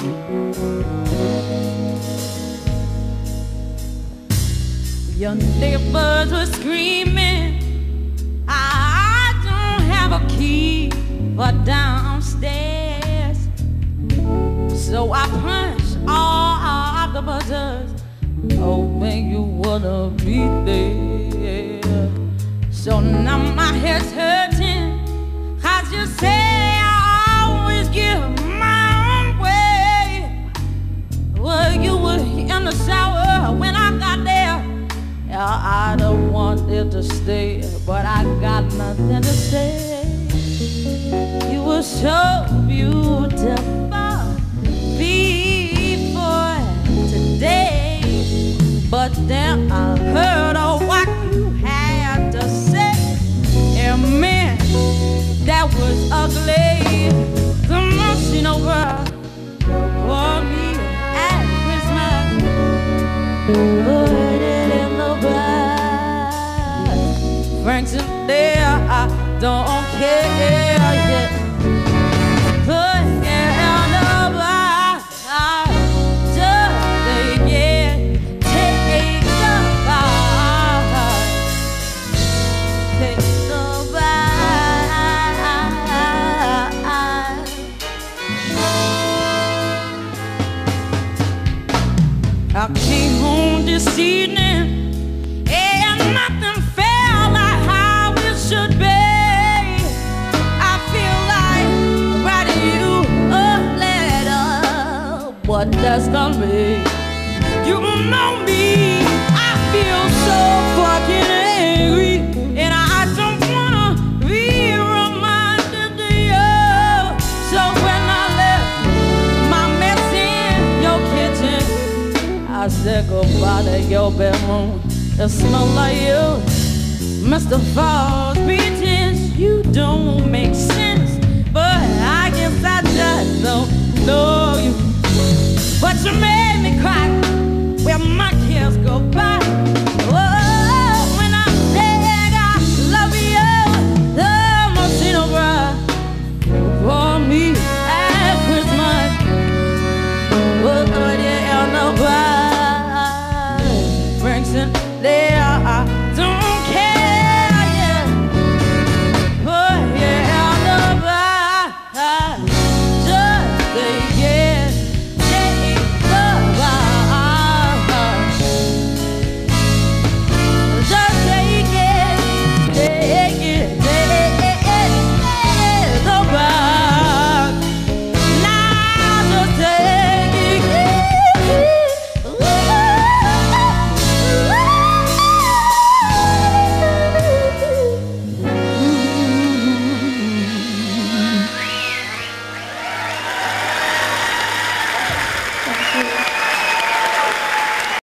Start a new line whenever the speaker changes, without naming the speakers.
Your neighbors were screaming, I don't have a key for downstairs. So I punched all of the buzzers, hoping you wanna be there. So now my head's hurting, cause you said. To stay, but I got nothing to say. You were so beautiful before today, but then I heard of what you had to say. A man that was ugly, Sinatra, I don't care again, take the. Take the. I came home this evening but that's not me. You know me, I feel so fucking angry, and I don't wanna be reminded of you. So when I left my mess in your kitchen. I said goodbye to your bedroom. It smelled like you. Mr. Falls pretense you don't make sense. But I guess I just don't but you made me.